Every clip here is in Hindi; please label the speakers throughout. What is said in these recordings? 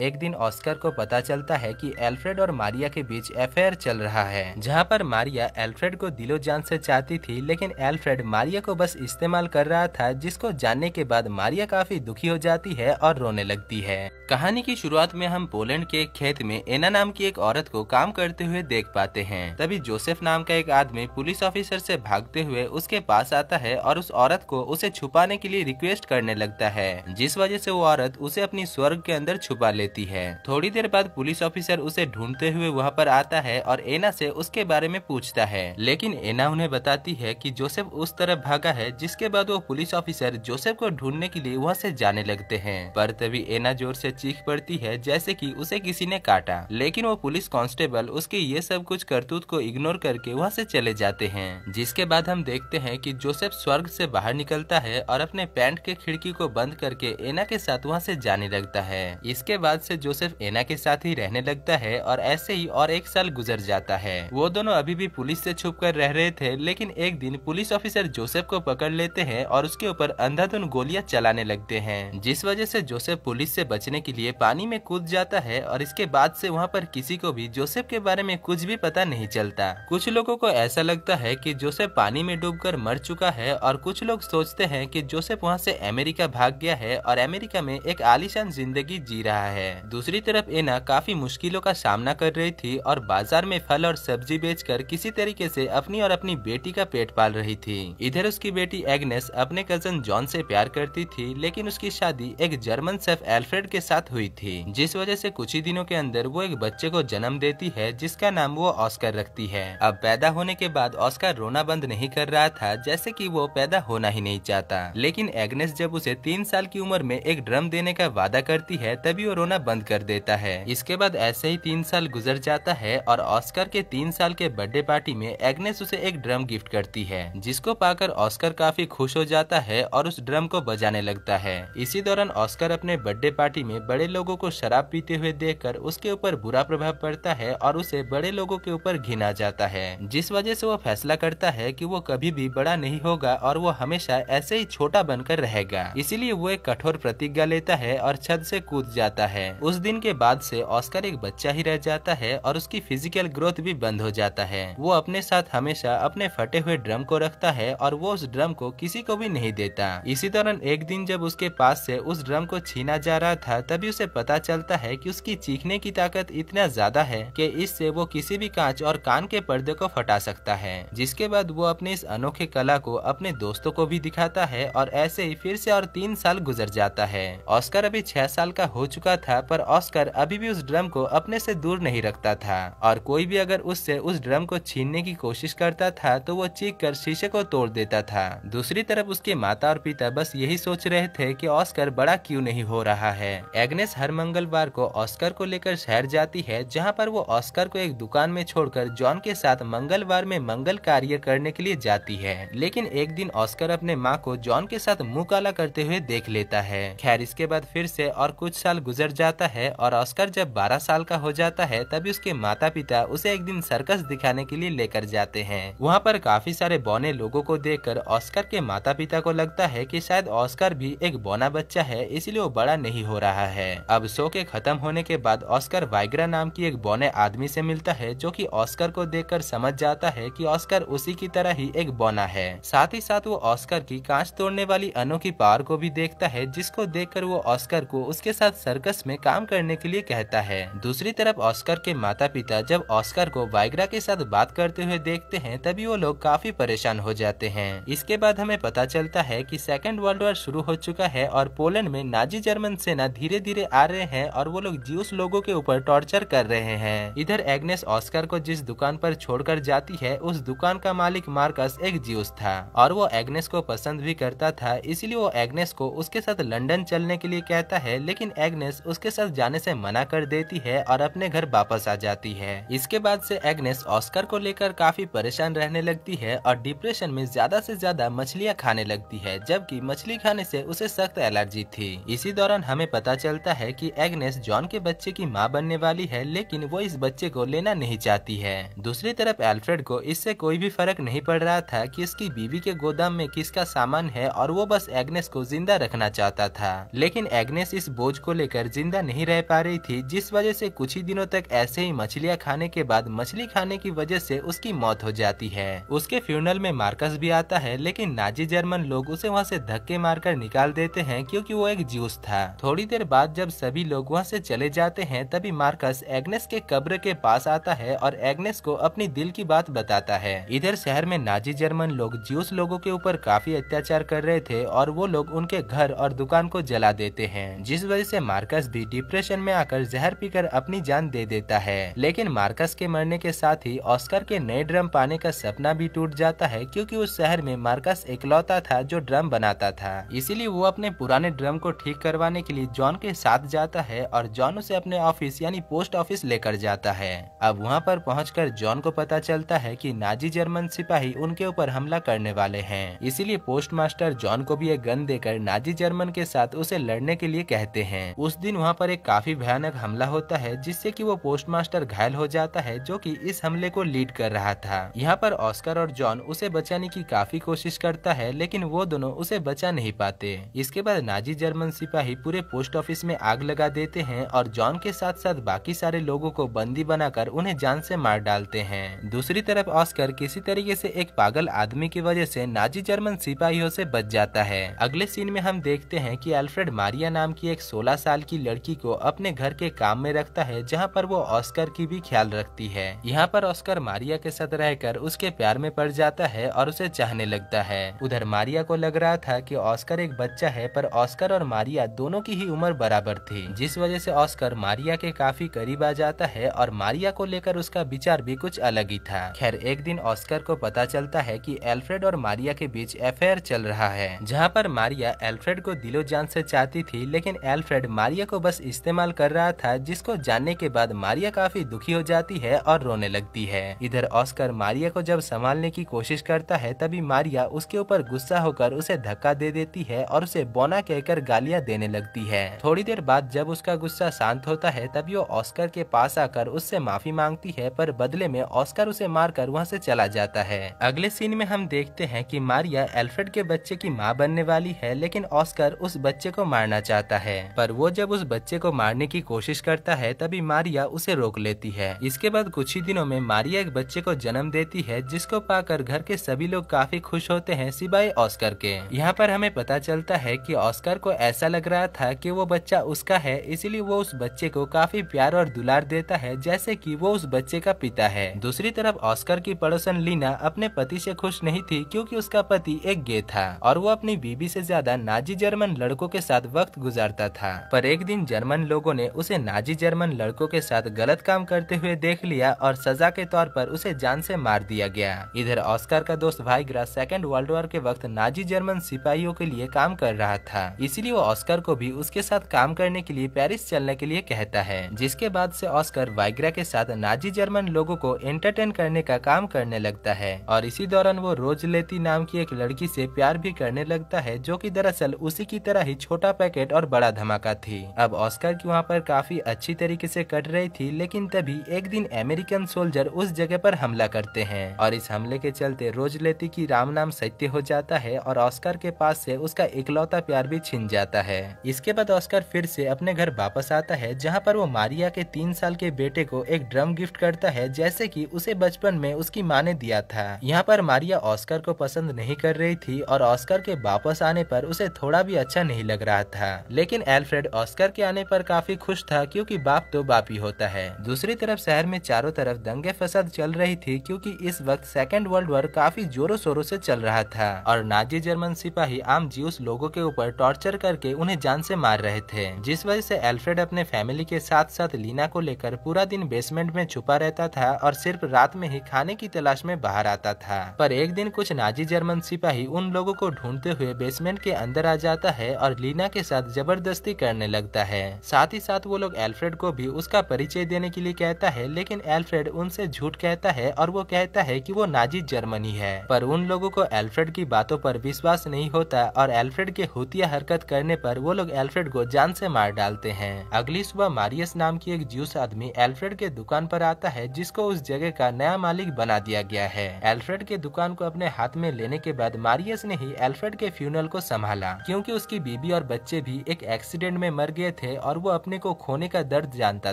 Speaker 1: एक दिन ऑस्कर को पता चलता है कि एल्फ्रेड और मारिया के बीच अफेयर चल रहा है, जहाँ पर मारिया एल्फ्रेड को दिलो जान से चाहती थी, लेकिन एल्फ्रेड मारिया को बस इस्तेमाल कर रहा था, जिसको जानने के बाद मारिया काफ़ी दुखी हो जाती है और रोने लगती है। कहानी की शुरुआत में हम पोलैंड के एक खेत में एना नाम की एक औरत को काम करते हुए देख पाते हैं। तभी जोसेफ नाम का एक आदमी पुलिस ऑफिसर से भागते हुए उसके पास आता है और उस औरत को उसे छुपाने के लिए रिक्वेस्ट करने लगता है, जिस वजह से वो औरत उसे अपनी स्वर्ग के अंदर छुपा ले लेती है। थोड़ी देर बाद पुलिस ऑफिसर उसे ढूंढते हुए वहाँ पर आता है और एना से उसके बारे में पूछता है। लेकिन एना उन्हें बताती है कि जोसेफ उस तरफ़ भागा है, जिसके बाद वो पुलिस ऑफिसर जोसेफ को ढूँढने के लिए वहाँ से जाने लगते हैं। पर तभी एना ज़ोर से चीख पड़ती है, जैसे कि उसे किसी ने काटा। लेकिन वो पुलिस कांस्टेबल उसके ये सब कुछ करतूत को इग्नोर करके वहाँ से चले जाते हैं। जिसके बाद हम देखते हैं कि जोसेफ स्वर्ग से बाहर निकलता है और अपने पैंट के खिड़की को बंद करके एना के साथ वहाँ से जाने लगता है। इसके बाद बाद से जोसेफ एना के साथ ही रहने लगता है और ऐसे ही और एक साल गुजर जाता है। वो दोनों अभी भी पुलिस से छुप कर रह रहे थे, लेकिन एक दिन पुलिस ऑफिसर जोसेफ को पकड़ लेते हैं और उसके ऊपर अंधाधुन गोलियाँ चलाने लगते हैं। जिस वजह से जोसेफ पुलिस से बचने के लिए पानी में कूद जाता है और इसके बाद से वहाँ पर किसी को भी जोसेफ के बारे में कुछ भी पता नहीं चलता। कुछ लोगों को ऐसा लगता है कि जोसेफ पानी में डूबकर मर चुका है और कुछ लोग सोचते हैं कि जोसेफ वहाँ से अमेरिका भाग गया है और अमेरिका में एक आलिशान ज़िंदगी जी रहा है। है दूसरी तरफ़ एना काफ़ी मुश्किलों का सामना कर रही थी और बाज़ार में फल और सब्ज़ी बेचकर किसी तरीके से अपनी और अपनी बेटी का पेट पाल रही थी। इधर उसकी बेटी एग्नेस अपने कज़न जॉन से प्यार करती थी, लेकिन उसकी शादी एक जर्मन सेफ़ एल्फ्रेड के साथ हुई थी, जिस वजह से कुछ ही दिनों के अंदर वो एक बच्चे को जन्म देती है, जिसका नाम वो ऑस्कर रखती है। अब पैदा होने के बाद ऑस्कर रोना बंद नहीं कर रहा था, जैसे कि वो पैदा होना ही नहीं चाहता। लेकिन एग्नेस जब उसे तीन साल की उम्र में एक ड्रम देने का वादा करती है, तभी वो रोना बंद कर देता है। इसके बाद ऐसे ही तीन साल गुजर जाता है और ऑस्कर के तीन साल के बर्थडे पार्टी में एग्नेस उसे एक ड्रम गिफ्ट करती है, जिसको पाकर ऑस्कर काफ़ी खुश हो जाता है और उस ड्रम को बजाने लगता है। इसी दौरान ऑस्कर अपने बर्थडे पार्टी में बड़े लोगों को शराब पीते हुए देखकर उसके ऊपर बुरा प्रभाव पड़ता है और उसे बड़े लोगों के ऊपर घिना जाता है, जिस वजह से वो फैसला करता है कि वो कभी भी बड़ा नहीं होगा और वो हमेशा ऐसे ही छोटा बनकर रहेगा। इसीलिए वो एक कठोर प्रतिज्ञा लेता है और छत से कूद जाता है। उस दिन के बाद से ऑस्कर एक बच्चा ही रह जाता है और उसकी फ़िज़िकल ग्रोथ भी बंद हो जाता है। वो अपने साथ हमेशा अपने फटे हुए ड्रम को रखता है और वो उस ड्रम को किसी को भी नहीं देता। इसी दौरान एक दिन जब उसके पास से उस ड्रम को छीना जा रहा था, तभी उसे पता चलता है कि उसकी चीखने की ताकत इतना ज़्यादा है कि इससे वो किसी भी कांच और कान के पर्दे को फटा सकता है, जिसके बाद वो अपने इस अनोखे कला को अपने दोस्तों को भी दिखाता है और ऐसे ही फिर से और तीन साल गुजर जाता है। ऑस्कर अभी छह साल का हो चुका था पर ऑस्कर अभी भी उस ड्रम को अपने से दूर नहीं रखता था। और कोई भी अगर उससे उस ड्रम को छीनने की कोशिश करता था तो वो चीख कर शीशे को तोड़ देता था। दूसरी तरफ़ उसके माता और पिता बस यही सोच रहे थे कि ऑस्कर बड़ा क्यों नहीं हो रहा है। एग्नेस हर मंगलवार को ऑस्कर को लेकर शहर जाती है, जहाँ पर वो ऑस्कर को एक दुकान में छोड़कर जॉन के साथ मंगलवार में मंगल कार्य करने के लिए जाती है। लेकिन एक दिन ऑस्कर अपने माँ को जॉन के साथ मुँह काला करते हुए देख लेता है। खैर, इसके बाद फिर से और कुछ साल गुजर जाता है और ऑस्कर जब 12 साल का हो जाता है, तभी उसके माता पिता उसे एक दिन सर्कस दिखाने के लिए लेकर जाते हैं। वहाँ पर काफ़ी सारे बौने लोगों को देखकर ऑस्कर के माता पिता को लगता है कि शायद ऑस्कर भी एक बौना बच्चा है, इसलिए वो बड़ा नहीं हो रहा है। अब शो के खत्म होने के बाद ऑस्कर वाइग्रा नाम की एक बौने आदमी से मिलता है, जो कि ऑस्कर को देखकर समझ जाता है कि ऑस्कर उसी की तरह ही एक बौना है। साथ ही साथ वो ऑस्कर की कांच तोड़ने वाली अनोखी पार को भी देखता है, जिसको देखकर वो ऑस्कर को उसके साथ सर्कस में काम करने के लिए कहता है। दूसरी तरफ़ ऑस्कर के माता पिता जब ऑस्कर को वाइग्रा के साथ बात करते हुए देखते हैं, तभी वो लोग काफ़ी परेशान हो जाते हैं। इसके बाद हमें पता चलता है कि सेकेंड वर्ल्ड वॉर शुरू हो चुका है और पोलैंड में नाजी जर्मन सेना धीरे धीरे आ रहे हैं और वो लोग ज्यूस लोगों के ऊपर टॉर्चर कर रहे हैं। इधर एग्नेस ऑस्कर को जिस दुकान पर छोड़कर जाती है, उस दुकान का मालिक मार्कस एक ज्यूस था और वो एग्नेस को पसंद भी करता था, इसलिए वो एग्नेस को उसके साथ लंदन चलने के लिए कहता है, लेकिन एग्नेस उसके साथ जाने से मना कर देती है और अपने घर वापस आ जाती है। इसके बाद से एग्नेस ऑस्कर को लेकर काफ़ी परेशान रहने लगती है और डिप्रेशन में ज़्यादा से ज़्यादा मछलियाँ खाने लगती है, जबकि मछली खाने से उसे सख्त एलर्जी थी। इसी दौरान हमें पता चलता है कि एग्नेस जॉन के बच्चे की माँ बनने वाली है, लेकिन वो इस बच्चे को लेना नहीं चाहती है। दूसरी तरफ़ एल्फ्रेड को इससे कोई भी फ़र्क नहीं पड़ रहा था कि इसकी बीवी के गोदाम में किसका सामान है और वो बस एग्नेस को ज़िंदा रखना चाहता था। लेकिन एग्नेस इस बोझ को लेकर ज़िंदा नहीं रह पा रही थी, जिस वजह से कुछ ही दिनों तक ऐसे ही मछलियाँ खाने के बाद मछली खाने की वजह से उसकी मौत हो जाती है। उसके फ्यूनल में मार्कस भी आता है, लेकिन नाजी जर्मन लोग उसे वहाँ से धक्के मारकर निकाल देते हैं क्योंकि वो एक जूस था। थोड़ी देर बाद जब सभी लोग वहाँ से चले जाते हैं, तभी मार्कस एग्नेस के कब्र के पास आता है और एग्नेस को अपनी दिल की बात बताता है। इधर शहर में नाजी जर्मन लोग ज्यूस लोगों के ऊपर काफ़ी अत्याचार कर रहे थे और वो लोग उनके घर और दुकान को जला देते हैं, जिस वजह से मार्कस भी डिप्रेशन में आकर जहर पीकर अपनी जान दे देता है। लेकिन मार्कस के मरने के साथ ही ऑस्कर के नए ड्रम पाने का सपना भी टूट जाता है क्योंकि उस शहर में मार्कस इकलौता था जो ड्रम बनाता था। इसीलिए वो अपने पुराने ड्रम को ठीक करवाने के लिए जॉन के साथ जाता है और जॉन उसे अपने ऑफ़िस यानी पोस्ट ऑफ़िस लेकर जाता है। अब वहाँ पर पहुँच जॉन को पता चलता है की नाजी जर्मन सिपाही उनके ऊपर हमला करने वाले है। इसीलिए पोस्ट मास्टर जॉन को भी एक गन देकर नाजी जर्मन के साथ उसे लड़ने के लिए कहते हैं। उस दिन वहाँ पर एक काफ़ी भयानक हमला होता है, जिससे कि वो पोस्ट मास्टर घायल हो जाता है, जो कि इस हमले को लीड कर रहा था। यहाँ पर ऑस्कर और जॉन उसे बचाने की काफ़ी कोशिश करता है, लेकिन वो दोनों उसे बचा नहीं पाते। इसके बाद नाजी जर्मन सिपाही पूरे पोस्ट ऑफ़िस में आग लगा देते हैं और जॉन के साथ साथ बाकी सारे लोगों को बंदी बनाकर उन्हें जान से मार डालते हैं। दूसरी तरफ़ ऑस्कर किसी तरीके से एक पागल आदमी की वजह से नाजी जर्मन सिपाहियों से बच जाता है। अगले सीन में हम देखते हैं कि अल्फ्रेड मारिया नाम की एक 16 साल की लड़की को अपने घर के काम में रखता है, जहाँ पर वो ऑस्कर की भी ख्याल रखती है। यहाँ पर ऑस्कर मारिया के साथ रहकर उसके प्यार में पड़ जाता है और उसे चाहने लगता है। उधर मारिया को लग रहा था कि ऑस्कर एक बच्चा है, पर ऑस्कर और मारिया दोनों की ही उम्र बराबर थी, जिस वजह से ऑस्कर मारिया के काफ़ी करीब आ जाता है और मारिया को लेकर उसका विचार भी कुछ अलग ही था। खैर, एक दिन ऑस्कर को पता चलता है कि एल्फ्रेड और मारिया के बीच अफेयर चल रहा है, जहाँ पर मारिया एल्फ्रेड को दिलो जान से चाहती थी, लेकिन एल्फ्रेड मारिया को बस इस्तेमाल कर रहा था, जिसको जानने के बाद मारिया काफ़ी दुखी हो जाती है और रोने लगती है। इधर ऑस्कर मारिया को जब संभालने की कोशिश करता है, तभी मारिया उसके ऊपर गुस्सा होकर उसे धक्का दे देती है और उसे बोना कहकर गालियाँ देने लगती है। थोड़ी देर बाद जब उसका गुस्सा शांत होता है, तभी वो ऑस्कर के पास आकर उससे माफ़ी मांगती है, पर बदले में ऑस्कर उसे मारकर वहाँ से चला जाता है। अगले सीन में हम देखते हैं कि मारिया एल्फ्रेड के बच्चे की माँ बनने वाली है, लेकिन ऑस्कर उस बच्चे को मारना चाहता है। पर वो जब उस बच्चे को मारने की कोशिश करता है, तभी मारिया उसे रोक लेती है। इसके बाद कुछ ही दिनों में मारिया एक बच्चे को जन्म देती है, जिसको पाकर घर के सभी लोग काफ़ी खुश होते हैं सिवाय ऑस्कर के। यहाँ पर हमें पता चलता है कि ऑस्कर को ऐसा लग रहा था कि वो बच्चा उसका है, इसीलिए वो उस बच्चे को काफ़ी प्यार और दुलार देता है, जैसे कि वो उस बच्चे का पिता है। दूसरी तरफ़ ऑस्कर की पड़ोसन लीना अपने पति से खुश नहीं थी, क्योंकि उसका पति एक गे था, और वो अपनी बीबी से ज़्यादा नाजी जर्मन लड़कों के साथ वक्त गुजारता था। पर एक दिन जर्मन लोगों ने उसे नाजी जर्मन लड़कों के साथ गलत काम करते हुए देख लिया और सजा के तौर पर उसे जान से मार दिया गया। इधर ऑस्कर का दोस्त भाईग्रा सेकेंड वर्ल्ड वॉर के वक्त नाजी जर्मन सिपाहियों के लिए काम कर रहा था। इसीलिए वो ऑस्कर को भी उसके साथ काम करने के लिए पेरिस चलने के लिए कहता है, जिसके बाद से ऑस्कर वाइग्रा के साथ नाजी जर्मन लोगों को एंटरटेन करने का काम करने लगता है। और इसी दौरान वो रोज लेती नाम की एक लड़की से प्यार भी करने लगता है, जो कि दरअसल उसी की तरह ही छोटा पैकेट और बड़ा धमाका थी। अब ऑस्कर की वहाँ पर काफ़ी अच्छी तरीके से कट रही थी, लेकिन तभी एक दिन अमेरिकन सोल्जर उस जगह पर हमला करते हैं और इस हमले के चलते रोज लेती की राम नाम सत्य हो जाता है और ऑस्कर के पास से उसका इकलौता प्यार भी छिन जाता है। इसके बाद ऑस्कर फिर से अपने घर वापस आता है, जहाँ पर वो मारिया के तीन साल के बेटे को एक ड्रम गिफ्ट करता है, जैसे कि उसे बचपन में उसकी माँ ने दिया था। यहाँ पर मारिया ऑस्कर को पसंद नहीं कर रही थी और ऑस्कर के वापस आने पर उसे थोड़ा भी अच्छा नहीं लग रहा था। लेकिन एल्फ्रेड ऑस्कर के आने पर काफ़ी खुश था क्योंकि बाप तो बाप ही होता है। दूसरी तरफ़ शहर में चारों तरफ़ दंगे फसाद चल रही थी क्योंकि इस वक्त सेकेंड वर्ल्ड वॉर काफ़ी जोरों शोरों से चल रहा था और नाजी जर्मन सिपाही आम जीवस लोगों के ऊपर टॉर्चर करके उन्हें जान से मार रहे थे। जिस वजह से एल्फ्रेड अपने फैमिली के साथ साथ लीना को लेकर पूरा दिन बेसमेंट में छुपा रहता था और सिर्फ़ रात में ही खाने की तलाश में बाहर आता था। पर एक दिन कुछ नाजी जर्मन सिपाही उन लोगों को ढूंढते हुए बेसमेंट के अंदर आ जाता है और लीना के साथ ज़बरदस्ती करने लगता है। साथ ही साथ वो लोग एल्फ्रेड को भी उसका परिचय देने के लिए कहता है, लेकिन एल्फ्रेड उनसे झूठ कहता है और वो कहता है कि वो नाजी जर्मनी है। पर उन लोगों को एल्फ्रेड की बातों पर विश्वास नहीं होता और एल्फ्रेड के हुतिया हरकत करने पर वो लोग एल्फ्रेड को जान से मार डालते हैं। अगली सुबह मारियस नाम की एक जूस आदमी एल्फ्रेड के दुकान पर आता है, जिसको उस जगह का नया मालिक बना दिया गया है। एल्फ्रेड के दुकान को अपने हाथ में लेने के बाद मारियस ने ही एल्फ्रेड के फ्यूनल को संभाला, क्योंकि उसकी बीबी और बच्चे भी एक एक्सीडेंट में मर गए थे और वो अपने को खोने का दर्द जानता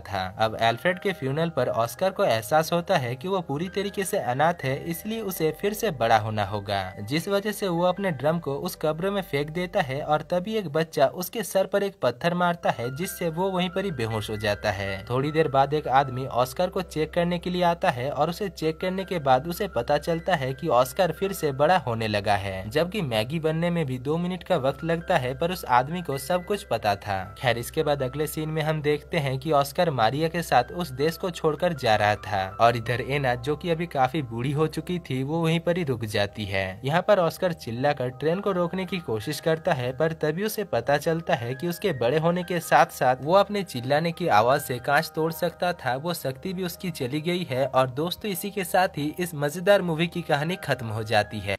Speaker 1: था। अब एल्फ्रेड के फ्यूनल पर ऑस्कर को एहसास होता है कि वो पूरी तरीके से अनाथ है, इसलिए उसे फिर से बड़ा होना होगा। जिस वजह से वो अपने ड्रम को उस कब्र में फेंक देता है और तभी एक बच्चा उसके सर पर एक पत्थर मारता है, जिससे वो वहीं पर ही बेहोश हो जाता है। थोड़ी देर बाद एक आदमी ऑस्कर को चेक करने के लिए आता है और उसे चेक करने के बाद उसे पता चलता है कि ऑस्कर फिर से बड़ा होने लगा है। जबकि मैगी बनने में भी दो मिनट का वक्त लगता है, पर उस आदमी को सब कुछ पता था। खैर इसके बाद अगले सीन में हम देखते हैं कि ऑस्कर मारिया के साथ उस देश को छोड़कर जा रहा था। और इधर एना, जो कि अभी काफ़ी बूढ़ी हो चुकी थी, वो वहीं पर ही रुक जाती है। यहाँ पर ऑस्कर चिल्लाकर ट्रेन को रोकने की कोशिश करता है, पर तभी उसे पता चलता है कि उसके बड़े होने के साथ साथ वो अपने चिल्लाने की आवाज़ से कांच तोड़ सकता था, वो शक्ति भी उसकी चली गई है, और दोस्तों इसी के साथ ही इस मज़ेदार मूवी की कहानी खत्म हो जाती है।